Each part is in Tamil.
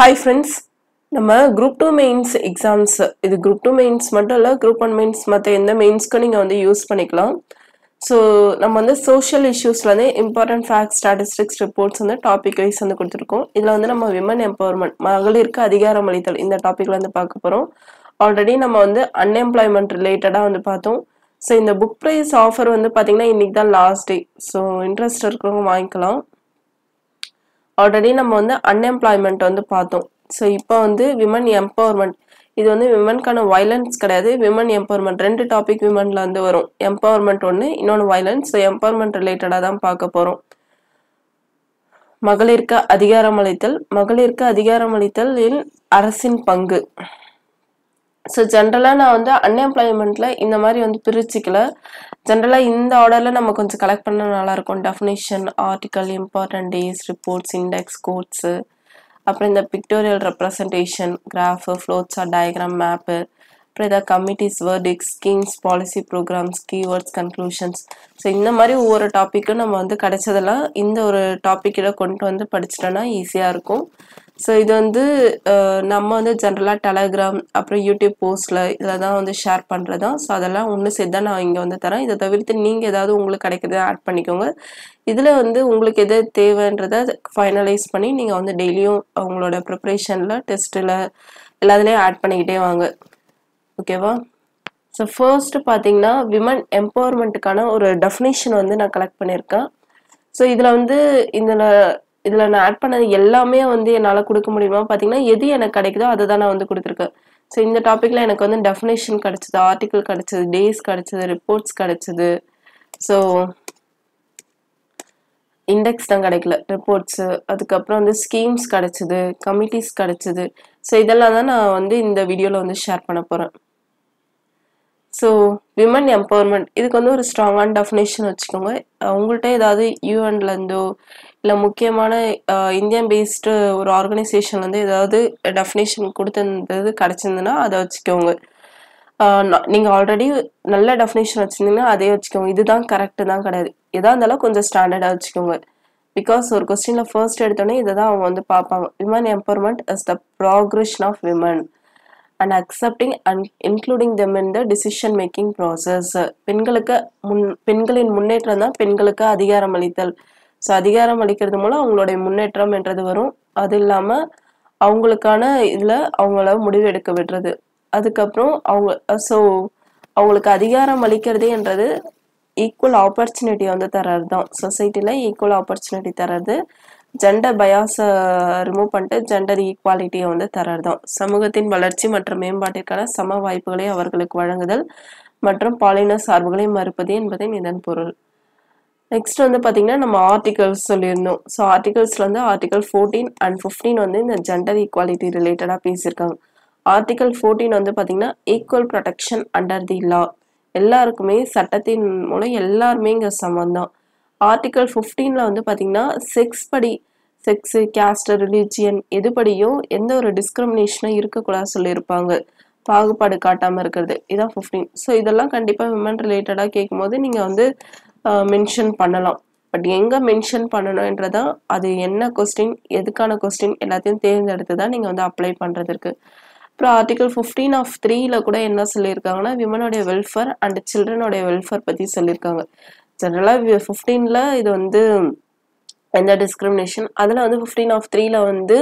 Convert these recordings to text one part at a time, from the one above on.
ஹாய் ஃப்ரெண்ட்ஸ் நம்ம குரூப் டூ மெயின்ஸ் எக்ஸாம்ஸ் இது குரூப் டூ மெயின்ஸ் மட்டும் இல்லை குரூப் ஒன் மெயின்ஸ் மற்ற எந்த மெயின்ஸ்க்கும் நீங்கள் வந்து யூஸ் பண்ணிக்கலாம். ஸோ நம்ம வந்து சோஷியல் இஷ்யூஸ்லேருந்து இம்பார்ட்டன்ட் ஃபேக்ட் ஸ்டாட்டிஸ்டிக்ஸ் ரிப்போர்ட்ஸ் வந்து டாபிக் வைஸ் வந்து கொடுத்துருக்கோம். இதில் வந்து நம்ம விமன் எம்பவர்மெண்ட் மகளிருக்கு அதிகாரம் அளித்தல் இந்த டாப்பிக்கில் வந்து பார்க்க போகிறோம் ஆல்ரெடி நம்ம வந்து அன்எம்ப்ளாய்மெண்ட் ரிலேட்டடாக வந்து பார்த்தோம். ஸோ இந்த புக் ப்ரைஸ் ஆஃபர் வந்து பார்த்தீங்கன்னா இன்னைக்கு தான் லாஸ்ட் டே ஸோ இன்ட்ரெஸ்ட் இருக்கிறவங்க வாங்கிக்கலாம். ஆல்ரெடி நம்ம வந்து அன்எம்ப்ளாய்மெண்ட் வந்து பார்த்தோம். ஸோ இப்போ வந்து விமன் எம்பவர்மெண்ட் இது வந்து விமனுக்கான வயலன்ஸ் கிடையாது. விமன் எம்பவர்மெண்ட் ரெண்டு டாபிக் விமனில் வந்து வரும். எம்பவர்மெண்ட் ஒன்று இன்னொன்று வயலன்ஸ் ஸோ எம்பவர்மெண்ட் ரிலேட்டடாக தான் பார்க்க போகிறோம் மகளிருக்கு அதிகாரம் அளித்தல் மகளிருக்கு அதிகாரம் அளித்தலில் அரசின் பங்கு. ஸோ ஜென்ரலாக நான் வந்து அன்எம்ப்ளாய்மெண்ட்டில் இந்த மாதிரி வந்து பிரிச்சுக்கல. ஜென்ரலாக இந்த ஆர்டரில் நம்ம கொஞ்சம் கலெக்ட் பண்ண நல்லாயிருக்கும் definition article important days reports index quotes அப்புறம் இந்த பிக்டோரியல் ரெப்ரசன்டேஷன் கிராஃபு ஃப்ளோட்ஸா டயக்ராம் மேப்பு அப்புறம் இதாக committees verdicts schemes policy programmes keywords conclusions so இந்த மாதிரி ஒவ்வொரு டாப்பிக்கும் நம்ம வந்து கிடைச்சதெல்லாம் இந்த ஒரு டாப்பிக்கில் கொண்டு வந்து படிச்சிட்டோன்னா ஈஸியாக இருக்கும். ஸோ இது வந்து நம்ம வந்து ஜென்ரலாக டெலகிராம் அப்புறம் யூடியூப் போஸ்ட்டில் இதில் தான் வந்து ஷேர் பண்ணுறது தான் ஸோ அதெல்லாம் ஒன்று சேர்த்து தான் நான் இங்கே வந்து தரேன். இதை தவிர்த்து நீங்கள் ஏதாவது உங்களுக்கு கிடைக்கிறத ஆட் பண்ணிக்கோங்க. இதில் வந்து உங்களுக்கு எது தேவைன்றதை ஃபைனலைஸ் பண்ணி நீங்கள் வந்து டெய்லியும் அவங்களோட ப்ரிப்ரேஷனில் டெஸ்ட்டில் எல்லாத்துலேயும் ஆட் பண்ணிக்கிட்டே வாங்க. ஓகேவா ஸோ ஃபர்ஸ்ட்டு பார்த்தீங்கன்னா விமன் எம்பவர்மெண்ட்டுக்கான ஒரு டெஃபினேஷன் வந்து நான் கலெக்ட் பண்ணியிருக்கேன். ஸோ இதில் வந்து இதில் இதில் நான் ஆட் பண்ணது எல்லாமே வந்து என்னால் கொடுக்க முடியுமா? பார்த்தீங்கன்னா எது எனக்கு கிடைக்குதோ அதை தான் நான் வந்து கொடுத்துருக்கேன். ஸோ இந்த டாப்பிக்கில் எனக்கு வந்து டெஃபினேஷன் கிடச்சிது ஆர்டிக்கல் கிடச்சிது டேஸ் கிடச்சிது ரிப்போர்ட்ஸ் கிடச்சிது. ஸோ இண்டெக்ஸ் தான் கிடைக்கல. ரிப்போர்ட்ஸு அதுக்கப்புறம் வந்து ஸ்கீம்ஸ் கிடச்சிது கமிட்டிஸ் கிடச்சிது. ஸோ இதெல்லாம் தான் நான் வந்து இந்த வீடியோவில் வந்து ஷேர் பண்ண போகிறேன் ஸோ விமன் எம்பவர்மெண்ட் இதுக்கு வந்து ஒரு ஸ்ட்ராங்கான டெஃபினேஷன் வச்சுக்கோங்க. உங்கள்கிட்ட ஏதாவது யூஎன்லேருந்தோ இல்லை முக்கியமான இந்தியன் பேஸ்டு ஒரு ஆர்கனைசேஷன்லேருந்து ஏதாவது டெஃபினேஷன் கொடுத்துருந்தது கிடச்சிருந்துன்னா அதை வச்சுக்கோங்க. நீங்கள் ஆல்ரெடி நல்ல டெஃபினேஷன் வச்சிருந்தீங்கன்னா அதே வச்சுக்கோங்க. இதுதான் கரெக்டு தான் கிடையாது. எதா இருந்தாலும் கொஞ்சம் ஸ்டாண்டர்டாக வச்சுக்கோங்க. பிகாஸ் ஒரு கொஸ்டினில் ஃபர்ஸ்ட் எடுத்தோடனே இதை தான் அவங்க வந்து பார்ப்பாங்க. Women empowerment is the progression of women and accepting and including them in the decision making process பெண்களுக்கு முன் பெண்களின் முன்னேற்றம் தான் பெண்களுக்கு அதிகாரம் அளித்தல். ஸோ அதிகாரம் அளிக்கிறது மூலம் அவங்களுடைய முன்னேற்றம் என்றது வரும். அது இல்லாமல் அவங்களுக்கான இதில் அவங்கள முடிவு எடுக்க விடுறது. அதுக்கப்புறம் அவங்க ஸோ அவங்களுக்கு அதிகாரம் அளிக்கிறதுன்றது ஈக்குவல் ஆப்பர்ச்சுனிட்டி வந்து தர்றது தான். சொசைட்டியில் ஈக்குவல் ஆப்பர்ச்சுனிட்டி தர்றது. ஜெண்டர் பயாஸை ரிமூவ் பண்ணிட்டு ஜெண்டர் ஈக்குவாலிட்டியை வந்து தர்றது தான். சமூகத்தின் வளர்ச்சி மற்றும் மேம்பாட்டிற்கான சம வாய்ப்புகளை அவர்களுக்கு வழங்குதல் மற்றும் பாலின சார்புகளை மறுப்பது என்பதே இதன் பொருள். நெக்ஸ்ட் வந்து பார்த்தீங்கன்னா நம்ம ஆர்டிகல்ஸ் சொல்லியிருந்தோம். ஸோ ஆர்டிகல்ஸ்ல வந்து ஆர்டிகல் ஃபோர்டீன் அண்ட் ஃபிஃப்டீன் வந்து இந்த ஜெண்டர் ஈக்குவாலிட்டி ரிலேட்டடாக பேசியிருக்காங்க. ஆர்டிகல் ஃபோர்டீன் வந்து பார்த்தீங்கன்னா equal protection under the law எல்லாருக்குமே சட்டத்தின் மூலம் எல்லாருமே இங்கே சமம் தான் ஆர்டிகல் ஃபிஃப்டீனில் வந்து பார்த்தீங்கன்னா செக்ஸ் படி செக்ஸு கேஸ்ட் ரிலீஜியன் எதுபடியும் எந்த ஒரு டிஸ்கிரிமினேஷனும் இருக்கக்கூடாது சொல்லியிருப்பாங்க. பாகுபாடு காட்டாமல் இருக்கிறது. இதான் ஃபிஃப்டீன் ஸோ இதெல்லாம் கண்டிப்பாக விமன் ரிலேட்டடாக கேட்கும்போது நீங்கள் வந்து மென்ஷன் பண்ணலாம். பட் எங்கே மென்ஷன் பண்ணணுன்றதா அது என்ன கொஸ்டின் எதுக்கான கொஸ்டின் எல்லாத்தையும் தேர்ந்தெடுத்து தான் நீங்கள் வந்து அப்ளை பண்ணுறதுக்கு அப்புறம் ஆர்டிகல் ஃபிஃப்டீன் ஆஃப் த்ரீல கூட என்ன சொல்லியிருக்காங்கன்னா விமனுடைய வெல்ஃபேர் அண்ட் சில்ட்ரனுடைய வெல்ஃபேர் பற்றி சொல்லியிருக்காங்க. ஜென்ரலாக ஃபிஃப்டீனில் இது வந்து எந்த டிஸ்கிரிமினேஷன் அதில் வந்து ஃபிஃப்டீன் ஆஃப் த்ரீல வந்து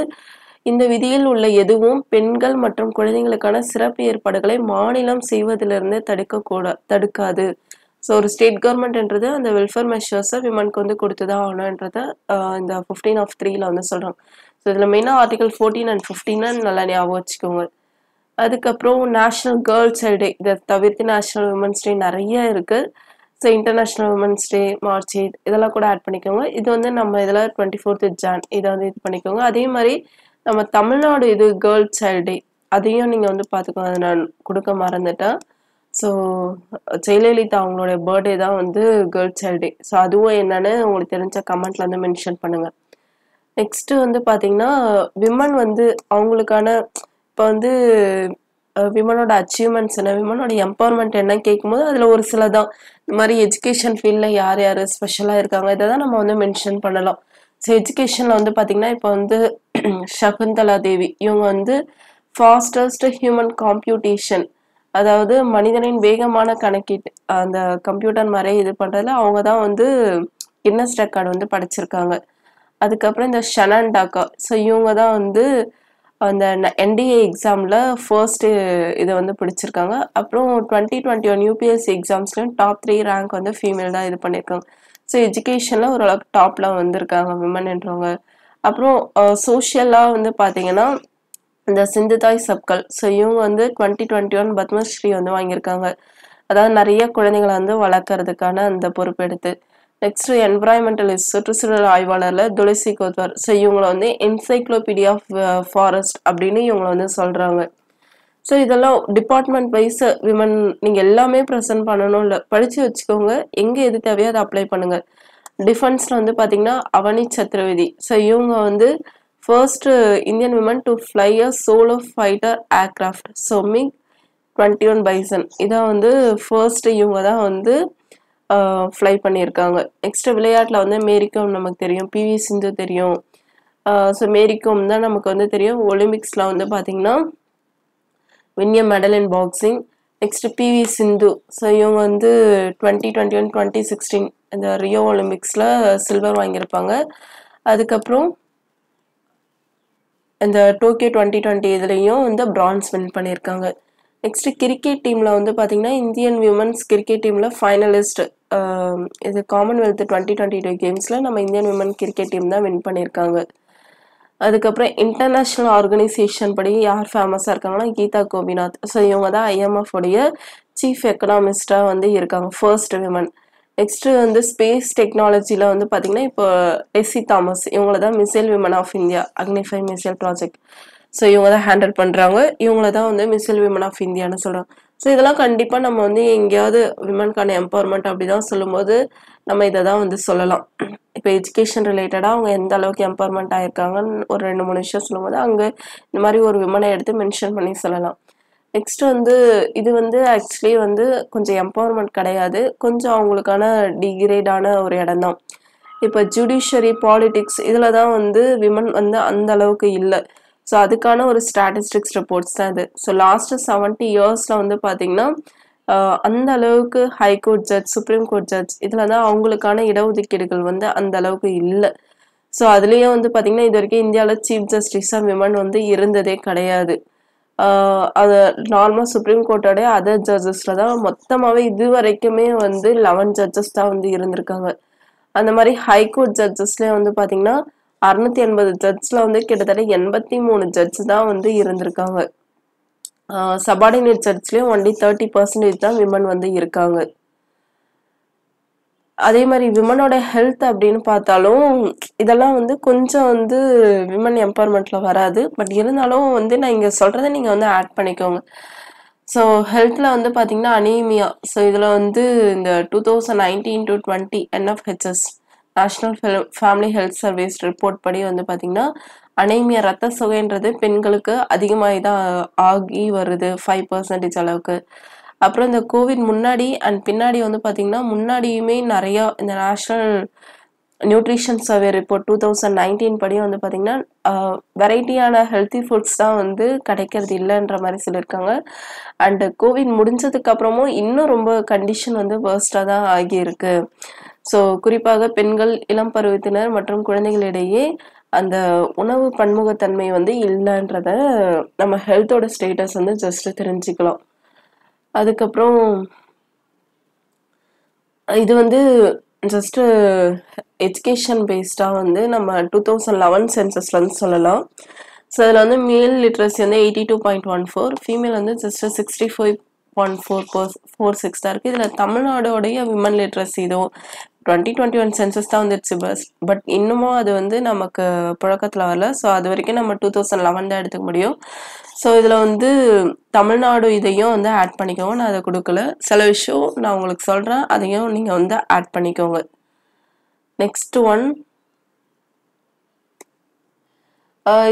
இந்த விதியில் உள்ள எதுவும் பெண்கள் மற்றும் குழந்தைங்களுக்கான சிறப்பு ஏற்பாடுகளை மாநிலம் செய்வதிலிருந்து தடுக்கக்கூட தடுக்காது. ஸோ ஒரு ஸ்டேட் கவர்மெண்ட்ன்றது அந்த வெல்ஃபேர் மெஷர்ஸை விமனுக்கு வந்து கொடுத்துதான் ஆகணுன்றத இந்த ஃபிஃப்டீன் ஆஃப் த்ரீல வந்து சொல்கிறாங்க ஸோ இதில் மெயினாக ஆர்டிகல் ஃபோர்டீன் அண்ட் ஃபிஃப்டீன் நல்லா ஞாபகம் வச்சுக்கோங்க. அதுக்கப்புறம் நேஷ்னல் கேர்ள்ஸ் டே இதை தவிர்த்து நேஷ்னல் உமன்ஸ் டே நிறைய இருக்குது so international women's day March eight இதெல்லாம் கூட ஆட் பண்ணிக்கோங்க. இது வந்து நம்ம இதில் டுவெண்ட்டி ஃபோர்த்து ஜான் இதை வந்து இது பண்ணிக்கோங்க. அதே மாதிரி நம்ம தமிழ்நாடு இது கேர்ள்ஸ் சைல்ட் டே அதையும் நீங்கள் வந்து பார்த்துக்கோங்க. அதை நான் கொடுக்க மறந்துட்டேன். ஸோ ஜெயலலிதா அவங்களுடைய பர்த்டே தான் வந்து கேர்ள்ஸ் சைல்ட் டே ஸோ அதுவும் என்னன்னு உங்களுக்கு தெரிஞ்ச கமெண்ட்ல வந்து மென்ஷன் பண்ணுங்க. நெக்ஸ்ட் வந்து பாத்தீங்கன்னா விமன் வந்து அவங்களுக்கான இப்போ வந்து விமனோட அச்சீவ்மெண்ட்ஸ் என்ன விமனோட எம்பவர்மெண்ட் என்ன கேட்கும்போது அதில் ஒரு சில தான் இந்த மாதிரி எஜுகேஷன் ஃபீல்டில் யார் யார் ஸ்பெஷலாக இருக்காங்க இதை தான் நம்ம வந்து மென்ஷன் பண்ணலாம். ஸோ எஜுகேஷனில் வந்து பார்த்திங்கன்னா இப்போ வந்து சகுந்தலா தேவி. இவங்க வந்து ஃபாஸ்டஸ்ட் ஹியூமன் காம்ப்யூட்டேஷன் அதாவது மனிதனின் வேகமான கணக்கீட்டு அந்த கம்ப்யூட்டர் மாதிரி இது பண்ணுறதுல அவங்க தான் வந்து கின்னஸ் ரெக்கார்டு வந்து படைச்சிருக்காங்க. அதுக்கப்புறம் இந்த ஷனான் டாக்கா ஸோ இவங்க தான் வந்து அந்த என்டிஏ எக்ஸாமில் ஃபர்ஸ்ட்டு இதை வந்து பிடிச்சிருக்காங்க. அப்புறம் டுவெண்ட்டி டுவெண்ட்டி ஒன் யூபிஎஸ்சி எக்ஸாம்ஸ்லையும் டாப் த்ரீ ரேங்க் வந்து ஃபீமேல் தான் இது பண்ணியிருக்காங்க ஸோ எஜுகேஷனில் ஓரளவுக்கு டாப்பில் வந்திருக்காங்க விமன்ன்றவங்க அப்புறம் சோஷியலாக வந்து பார்த்தீங்கன்னா இந்த சிந்துதாய் சப்கல் ஸோ இவங்க வந்து டுவெண்ட்டி டுவெண்ட்டி ஒன் பத்மஸ்ரீ வந்து வாங்கியிருக்காங்க. அதாவது நிறைய குழந்தைகளை வந்து வளர்க்கறதுக்கான அந்த பொறுப்பெடுத்து நெக்ஸ்ட் என்வரான்மெண்டலிஸ்ட் சுற்றுச்சூழல் ஆய்வாளர்ல துளசி கோத்வார் ஸோ இவங்களை வந்து என்சைக்ளோபீடியா ஆஃப் ஃபாரஸ்ட் அப்படின்னு இவங்களை வந்து சொல்றாங்க. ஸோ இதெல்லாம் டிபார்ட்மெண்ட் வைஸ் விமன் நீங்கள் எல்லாமே ப்ரெசென்ட் பண்ணணும் இல்லை படித்து வச்சுக்கோங்க. எங்கே எது தேவையோ அதை அப்ளை பண்ணுங்கள் டிஃபென்ஸில் வந்து பார்த்தீங்கன்னா அவனி சத்ரவேதி. ஸோ இவங்க வந்து first Indian women to fly a solo fighter aircraft so MiG twenty one Bison இதான் வந்து ஃபர்ஸ்ட் இவங்க தான் வந்து ஃப்ளை பண்ணியிருக்காங்க. நெக்ஸ்ட் விளையாட்டில் வந்து மேரிகோம் நமக்கு தெரியும் பிவி சிந்து தெரியும். ஸோ மேரிகோம் தான் நமக்கு வந்து தெரியும். ஒலிம்பிக்ஸில் வந்து பார்த்தீங்கன்னா win a medal in boxing next PV Sindhu. So இவங்க வந்து twenty twenty one twenty sixteen இந்த ரியோ ஒலிம்பிக்ஸில் சில்வர் வாங்கியிருப்பாங்க. அதுக்கப்புறம் இந்த டோக்கியோ டுவெண்ட்டி டுவெண்ட்டி இதுலேயும் வந்து பிரான்ஸ் வின் பண்ணியிருக்காங்க. நெக்ஸ்ட் கிரிக்கெட் டீமில் வந்து பார்த்திங்கன்னா Indian women's cricket team finalist இது காமன்வெல்த் டுவெண்ட்டி டுவெண்ட்டி டூ கேம்ஸில் நம்ம இந்தியன் விமன் கிரிக்கெட் டீம் தான் வின் பண்ணியிருக்காங்க. அதுக்கப்புறம் இன்டர்நேஷ்னல் ஆர்கனைசேஷன் படி யார் ஃபேமஸாக இருக்காங்கன்னா கீதா கோபிநாத். ஸோ இவங்க தான் ஐஎம்எஃப் உடைய சீஃப் எக்கனாமிஸ்டாக வந்து இருக்காங்க ஃபர்ஸ்ட் விமன் நெக்ஸ்ட்டு வந்து ஸ்பேஸ் டெக்னாலஜியில் வந்து பார்த்தீங்கன்னா இப்போ எஸ்சி தாமஸ் இவங்கள தான் missile women of India Agni five missile project so இவங்க தான் ஹேண்டில் பண்ணுறாங்க இவங்கள தான் வந்து மிசைல் விமன் ஆஃப் இந்தியான்னு சொல்கிறாங்க ஸோ இதெல்லாம் கண்டிப்பாக நம்ம வந்து எங்கேயாவது விமனுக்கான எம்பவர்மெண்ட் அப்படி தான் சொல்லும்போது நம்ம இதை தான் வந்து சொல்லலாம். இப்போ எஜுகேஷன் ரிலேட்டடாக அவங்க எந்த அளவுக்கு எம்பவர்மெண்ட் ஆயிருக்காங்கன்னு ஒரு ரெண்டு மூணு விஷயம் சொல்லும்போது அங்கே இந்த மாதிரி ஒரு விமனை எடுத்து மென்ஷன் பண்ணி சொல்லலாம். நெக்ஸ்ட் வந்து இது வந்து ஆக்சுவலி வந்து கொஞ்சம் எம்பவர்மெண்ட் கிடையாது. கொஞ்சம் அவங்களுக்கான டிகிரேடான ஒரு இடம் தான் இப்போ ஜுடிஷியரி பாலிடிக்ஸ் இதில் தான் வந்து விமன் வந்து அந்த அளவுக்கு இல்லை. ஸோ அதுக்கான ஒரு ஸ்டாட்டிஸ்டிக்ஸ் ரிப்போர்ட்ஸ் தான் இது. ஸோ லாஸ்ட் செவன்ட்டி இயர்ஸில் வந்து பார்த்தீங்கன்னா அந்த அளவுக்கு high court judge supreme court judge இதில் தான் அவங்களுக்கான இடஒதுக்கீடுகள் வந்து அந்த அளவுக்கு இல்லை. ஸோ அதுலேயே வந்து பார்த்தீங்கன்னா இது வரைக்கும் இந்தியாவில் சீஃப் ஜஸ்டிஸாக விமன் வந்து இருந்ததே கிடையாது. அது நார்மலாக சுப்ரீம் கோர்ட்டோடைய அதர் ஜட்ஜஸில் தான் மொத்தமாகவே இது வரைக்குமே வந்து லெவன் ஜட்ஜஸ் தான் வந்து இருந்திருக்காங்க. அந்த மாதிரி ஹைகோர்ட் ஜட்ஜஸ்லேயே வந்து பார்த்தீங்கன்னா அறுநூத்தி எண்பது ஜட்ஜில் வந்து கிட்டத்தட்ட எண்பத்தி மூணு ஜட்ஜ் தான் வந்து இருந்திருக்காங்க. சபார்டினேட் ஜட்ஜ்லேயும் ஒன்லி தேர்ட்டி பர்சன்டேஜ் தான் விமன் வந்து இருக்காங்க. அதே மாதிரி விமனோட ஹெல்த் அப்படின்னு பார்த்தாலும் இதெல்லாம் வந்து கொஞ்சம் வந்து விமன் எம்பவர்மெண்ட்டில் வராது. பட் இருந்தாலும் வந்து நான் இங்கே சொல்கிறத நீங்கள் வந்து ஆட் பண்ணிக்கோங்க. ஸோ ஹெல்த்தில் வந்து பார்த்தீங்கன்னா அனீமியா ஸோ இதில் வந்து இந்த two thousand nineteen to twenty NFHS National Family Health Service report படி வந்து பார்த்தீங்கன்னா அனீமியா ரத்த சுகைன்றது பெண்களுக்கு அதிகமாகி தான் ஆகி வருது ஃபைவ் பர்சன்டேஜ் அளவுக்கு. அப்புறம் இந்த கோவிட் முன்னாடி அண்ட் பின்னாடி வந்து பார்த்தீங்கன்னா முன்னாடியுமே நிறையா இந்த National Nutrition Survey report two thousand nineteen படி வந்து பார்த்தீங்கன்னா வெரைட்டியான ஹெல்த்தி ஃபுட்ஸ் தான் வந்து கிடைக்கிறது இல்லைன்ற மாதிரி சொல்லியிருக்காங்க. அண்டு கோவிட் முடிஞ்சதுக்கப்புறமும் இன்னும் ரொம்ப கண்டிஷன் வந்து வேர்ஸ்டாக தான் ஆகியிருக்கு. ஸோ குறிப்பாக பெண்கள் இளம் பருவத்தினர் மற்றும் குழந்தைகளிடையே அந்த உணவு பன்முகத்தன்மை வந்து இல்லைன்றத நம்ம ஹெல்த்தோட ஸ்டேட்டஸ் வந்து ஜஸ்ட் தெரிஞ்சுக்கலாம். அதுக்கப்புறம் இது வந்து ஜஸ்ட்டு எஜுகேஷன் பேஸ்டாக வந்து நம்ம டூ தௌசண்ட் லெவன் சென்சஸ்லேருந்து சொல்லலாம். ஸோ அதில் வந்து மேல் லிட்ரஸி வந்து eighty two point one four female வந்து just sixty five point four four four six தான் இருக்குது இதில் தமிழ்நாடோடைய விமன் லிட்ரஸி இதோ டுவெண்ட்டி டுவெண்ட்டி ஒன் சென்சஸ் தான் வந்துருச்சு பஸ் பட் இன்னமும் அது வந்து நமக்கு புழக்கத்தில் வரல. ஸோ அது வரைக்கும் நம்ம டூ தௌசண்ட் லெவன் தான் எடுத்துக்க முடியும். ஸோ இதில் வந்து தமிழ்நாடு இதையும் வந்து ஆட் பண்ணிக்கோங்க. நான் அதை கொடுக்கல. சில விஷயம் நான் உங்களுக்கு சொல்கிறேன் அதையும் நீங்கள் வந்து ஆட் பண்ணிக்கோங்க. நெக்ஸ்ட் ஒன்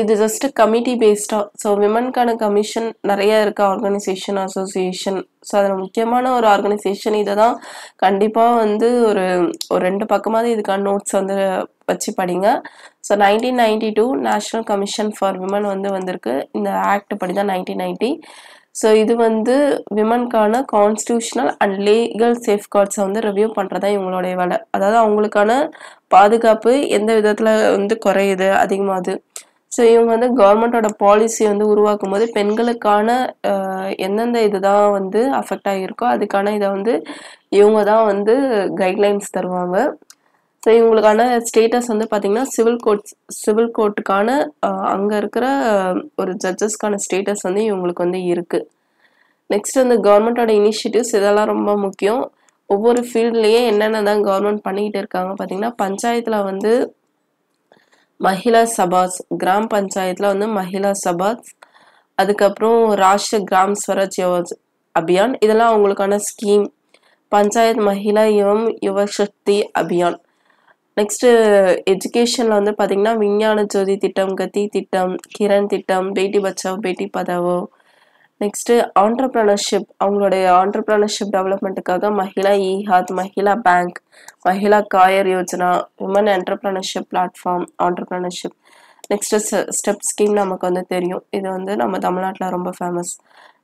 இது ஜஸ்ட் கமிட்டி பேஸ்டாக ஸோ விமன்கான கமிஷன் நிறைய இருக்க ஆர்கனைசேஷன் அசோசியேஷன் ஸோ அதில் முக்கியமான ஒரு ஆர்கனைசேஷன் இதை தான் கண்டிப்பாக வந்து ஒரு ஒரு ரெண்டு பக்கமாவது இதுக்கான நோட்ஸ் வந்து வச்சு படிங்க. So nineteen ninety two National Commission for Women வந்து வந்திருக்கு. இந்த ஆக்ட் படி தான் நைன்டீன் நைன்டி ஸோ இது வந்து விமன்கான கான்ஸ்டியூஷனல் அண்ட் லீகல் சேஃப்கார்ட்ஸை வந்து ரிவ்யூ பண்ணுறதா இவங்களுடைய வேலை. அதாவது அவங்களுக்கான பாதுகாப்பு எந்த விதத்தில் வந்து குறையுது அதிகமாகுது. ஸோ இவங்க வந்து கவர்மெண்ட்டோட பாலிசி வந்து உருவாக்கும் போது பெண்களுக்கான எந்தெந்த இதுதான் வந்து அஃபெக்ட் ஆகியிருக்கோ அதுக்கான இதை வந்து இவங்க தான் வந்து கைட்லைன்ஸ் தருவாங்க. ஸோ இவங்களுக்கான ஸ்டேட்டஸ் வந்து பார்த்தீங்கன்னா சிவில் கோர்ட் சிவில் கோர்ட்டுக்கான அங்கே இருக்கிற ஒரு ஜட்ஜஸ்க்கான ஸ்டேட்டஸ் வந்து இவங்களுக்கு வந்து இருக்குது நெக்ஸ்ட் வந்து கவர்மெண்ட்டோட இனிஷியேட்டிவ்ஸ் இதெல்லாம் ரொம்ப முக்கியம். ஒவ்வொரு ஃபீல்ட்லேயே என்னென்ன தான் கவர்மெண்ட் பண்ணிக்கிட்டு இருக்காங்க பார்த்தீங்கன்னா பஞ்சாயத்தில் வந்து மஹிளா சபாஸ் கிராம் பஞ்சாயத்தில் வந்து மஹிளா சபாஸ் அதுக்கப்புறம் ராஷ்டிரிய கிராம் ஸ்வராஜ் யோஜ் அபியான். இதெல்லாம் அவங்களுக்கான ஸ்கீம் பஞ்சாயத் மஹிளா யுவம் யுவ சக்தி அபியான். நெக்ஸ்ட்டு எஜுகேஷனில் வந்து பார்த்திங்கன்னா விஞ்ஞான ஜோதி திட்டம் கத்தி திட்டம் கிரண் திட்டம் பேட்டி பச்சாவ் பேட்டி பதாவோ நெக்ஸ்ட்டு ஆண்டர்ப்ரனர்ஷிப் அவங்களுடைய ஆண்டர்ப்ரனர்ஷிப் டெவலப்மெண்ட்டுக்காக Mahila ஈஹாத் Mahila bank Mahila coir Yojana women entrepreneurship platform entrepreneurship next step scheme நமக்கு வந்து தெரியும். இது வந்து நம்ம தமிழ்நாட்டில் ரொம்ப ஃபேமஸ்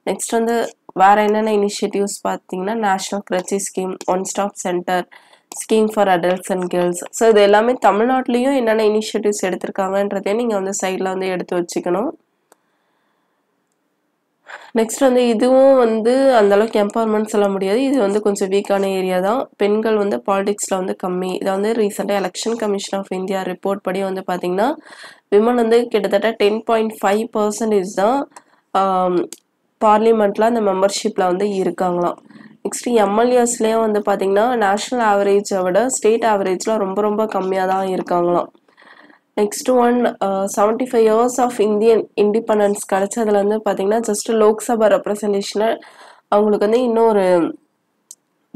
நெக்ஸ்ட் வந்து வேற என்னென்ன இனிஷியேட்டிவ்ஸ் பார்த்தீங்கன்னா national creche scheme one stop centre scheme for adults and girls so இது எல்லாமே தமிழ்நாட்டிலையும் என்னென்ன இனிஷியேட்டிவ்ஸ் எடுத்திருக்காங்கன்றதையும் நீங்கள் வந்து சைடில் வந்து எடுத்து வச்சுக்கணும். நெக்ஸ்ட் வந்து இதுவும் வந்து அந்தளவுக்கு எம்பவர்மெண்ட் சொல்ல முடியாது. இது வந்து கொஞ்சம் வீக்கான ஏரியா தான். பெண்கள் வந்து பாலிடிக்ஸில் வந்து கம்மி. இதை வந்து ரீசெண்டாக Election Commission of India report படி வந்து பார்த்தீங்கன்னா விமன் வந்து கிட்டத்தட்ட டென் பாயிண்ட் ஃபைவ் பர்சன்டேஜ் தான் பார்லிமெண்ட்டில் அந்த மெம்பர்ஷிப்பில் வந்து இருக்காங்களாம். நெக்ஸ்ட் எம்எல்ஏஸ்லேயும் வந்து பார்த்தீங்கன்னா நேஷ்னல் ஆவரேஜை விட ஸ்டேட் ஆவரேஜில் ரொம்ப ரொம்ப கம்மியாக தான் இருக்காங்களாம். Next one seventy five years of Indian independence கிடைச்சதுல வந்து பார்த்தீங்கன்னா ஜஸ்ட் லோக்சபா ரெப்ரசன்டேஷனை அவங்களுக்கு வந்து இன்னும் ஒரு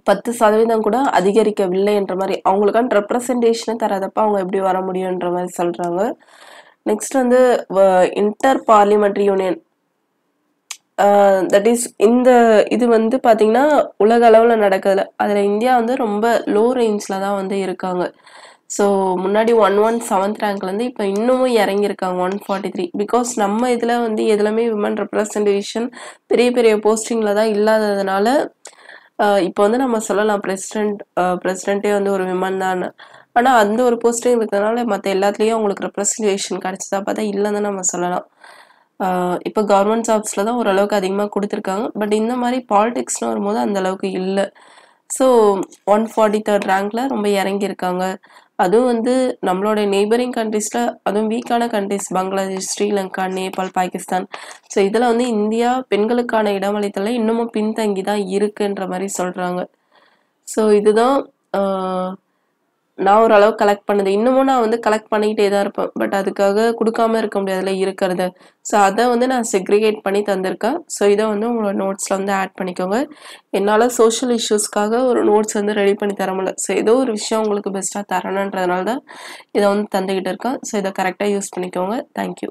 பத்து சதவீதம் கூட அதிகரிக்கவில்லை என்ற மாதிரி அவங்களுக்கான ரெப்ரசன்டேஷனை தராதப்ப அவங்க எப்படி வர முடியுன்ற மாதிரி சொல்கிறாங்க நெக்ஸ்ட் வந்து Inter Parliamentary Union that is இந்த இது வந்து பார்த்திங்கன்னா உலக அளவில் நடக்குதுல. அதில் இந்தியா வந்து ரொம்ப லோ ரேஞ்சில் தான் வந்து இருக்காங்க. ஸோ முன்னாடி ஒன் ஒன் செவன்த் ரேங்க்லேருந்து இப்போ இன்னமும் இறங்கியிருக்காங்க ஒன் ஃபார்ட்டி த்ரீ பிகாஸ் நம்ம இதில் வந்து எதுலையுமே விமன் ரெப்ரசன்டேஷன் பெரிய பெரிய போஸ்டிங்கில் தான் இல்லாததுனால இப்போ வந்து நம்ம சொல்லலாம் பிரசிடென்ட் பிரசிடென்ட்டே வந்து ஒரு விமன் தான். ஆனால் அந்த ஒரு போஸ்டிங் இருக்கிறதுனால மற்ற எல்லாத்துலேயும் அவங்களுக்கு ரெப்ரசன்டேஷன் கிடைச்சதா பார்த்தா இல்லைன்னு நம்ம சொல்லலாம். இப்போ கவர்மெண்ட் ஜாப்ஸில் தான் ஓரளவுக்கு அதிகமாக கொடுத்துருக்காங்க. பட் இந்த மாதிரி பாலிடிக்ஸ்னு வரும்போது அந்த அளவுக்கு இல்லை. ஸோ ஒன் ஃபார்ட்டி தேர்ட் ரேங்கில் ரொம்ப இறங்கியிருக்காங்க. அதுவும் வந்து நம்மளோட நெய்பரிங் கண்ட்ரீஸில் அதுவும் வீக்கான கண்ட்ரீஸ் பங்களாதேஷ் ஸ்ரீலங்கா நேபாள் பாகிஸ்தான். ஸோ இதில் வந்து இந்தியா பெண்களுக்கான இடமளித்தல இன்னமும் பின்தங்கி தான் இருக்குன்ற மாதிரி சொல்கிறாங்க ஸோ இதுதான் நான் ஓரளவு கலெக்ட் பண்ணது. இன்னமும் நான் வந்து கலெக்ட் பண்ணிக்கிட்டே தான் இருப்பேன். பட் அதுக்காக கொடுக்காம இருக்க முடியாதுல இருக்கிறது. ஸோ அதை வந்து நான் செக்ரிகேட் பண்ணி தந்திருக்கேன். ஸோ இதை வந்து உங்களோட நோட்ஸில் வந்து ஆட் பண்ணிக்கோங்க. என்னால் சோஷியல் இஷ்யூஸ்க்காக ஒரு நோட்ஸ் வந்து ரெடி பண்ணி தர முடியல. ஸோ ஏதோ ஒரு விஷயம் உங்களுக்கு பெஸ்ட்டாக தரணுன்றதுனால தான் இதை வந்து தந்துக்கிட்டு இருக்கேன். ஸோ இதை கரெக்டாக யூஸ் பண்ணிக்கோங்க. தேங்க்யூ